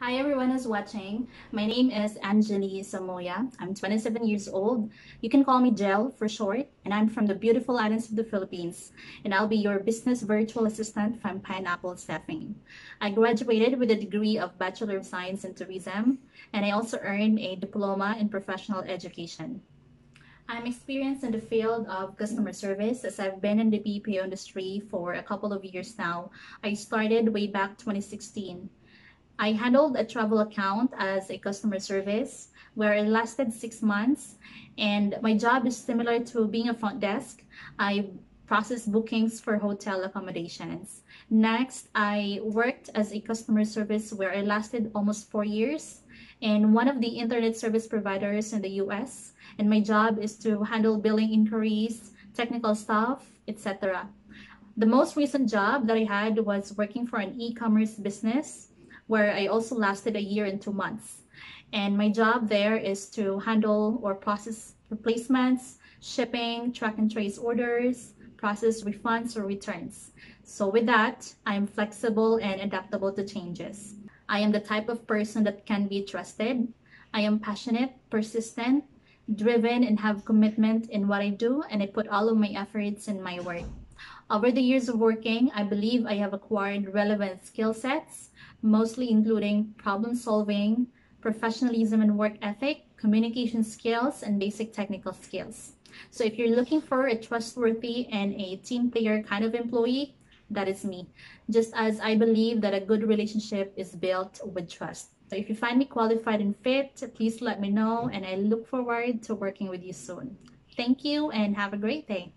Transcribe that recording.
Hi everyone who's watching. My name is Anjali Samoya. I'm 27 years old. You can call me Jel for short, and I'm from the beautiful islands of the Philippines, and I'll be your business virtual assistant from Pineapple Staffing. I graduated with a degree of Bachelor of Science in Tourism, and I also earned a diploma in professional education. I'm experienced in the field of customer service as I've been in the BPO industry for a couple of years now. I started way back 2016. I handled a travel account as a customer service where it lasted six months and my job is similar to being a front desk. I process bookings for hotel accommodations. Next, I worked as a customer service where I lasted almost four years in one of the internet service providers in the US. And my job is to handle billing inquiries, technical stuff, etc. The most recent job that I had was working for an e-commerce business where I also lasted a year and two months. And my job there is to handle or process replacements, shipping, track and trace orders, process refunds or returns. So with that, I am flexible and adaptable to changes. I am the type of person that can be trusted. I am passionate, persistent, driven, and have commitment in what I do, and I put all of my efforts in my work. Over the years of working, I believe I have acquired relevant skill sets, mostly including problem solving, professionalism and work ethic, communication skills, and basic technical skills. So if you're looking for a trustworthy and a team player kind of employee, that is me. Just as I believe that a good relationship is built with trust. So if you find me qualified and fit, please let me know and I look forward to working with you soon. Thank you and have a great day.